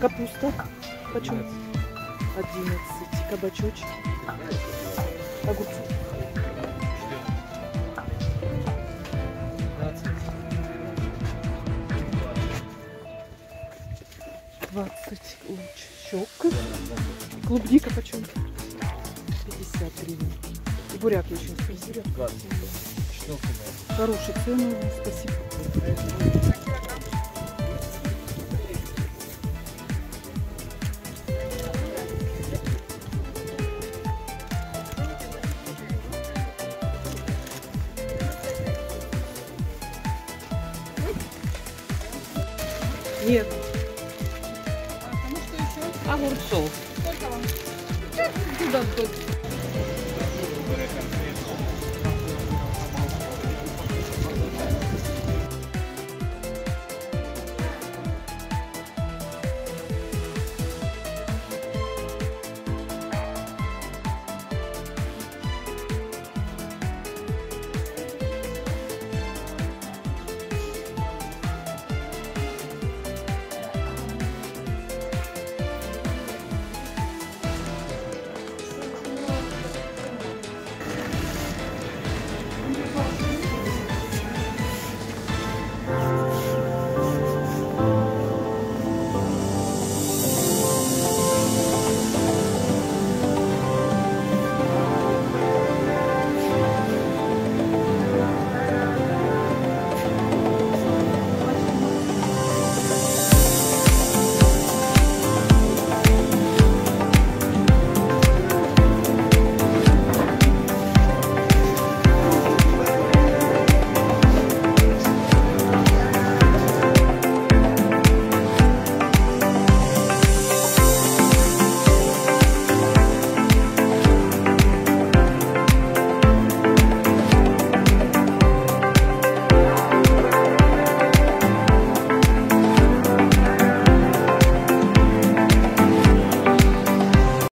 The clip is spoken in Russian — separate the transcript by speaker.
Speaker 1: Капуста. Почем? 11. Кабачочки. Огурцы. Двадцать лучок. Клубника почем? 50 гривен. И буряк еще. Буряк. Хорошие цены. Спасибо. Нет.
Speaker 2: А, ну что еще?
Speaker 1: Огурцов.
Speaker 2: Сколько вам?
Speaker 1: Куда тут?